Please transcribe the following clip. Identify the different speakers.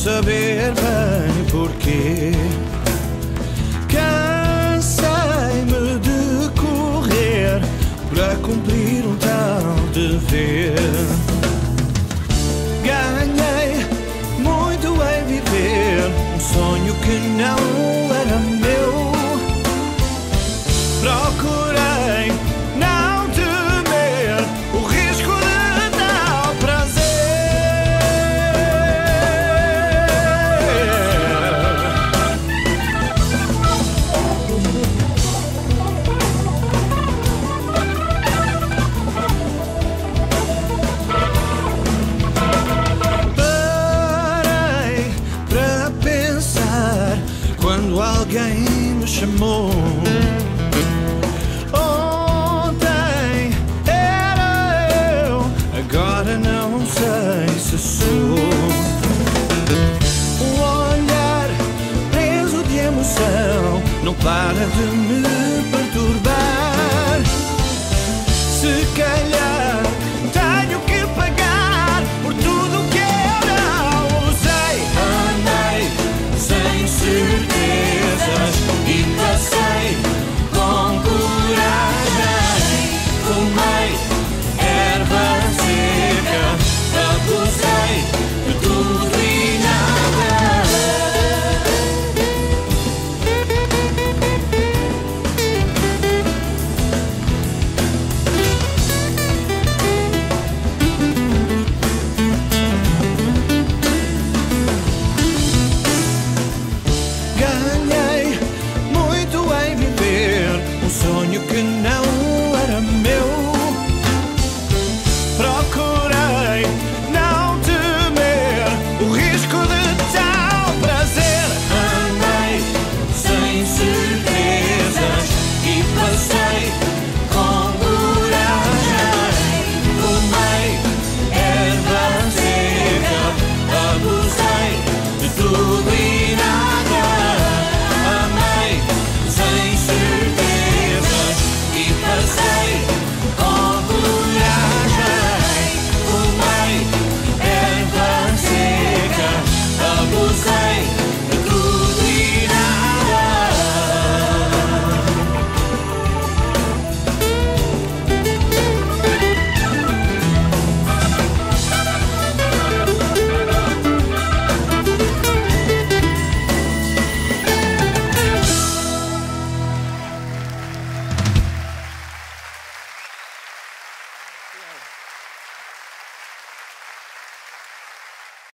Speaker 1: saber bem porquê. Cansei-me de correr para cumprir um tal dever. Ganhei muito em viver um sonho que não quando alguém me chamou. Ontem era eu, agora não sei se sou. Um olhar preso de emoção não para de me perturbar. Yeah.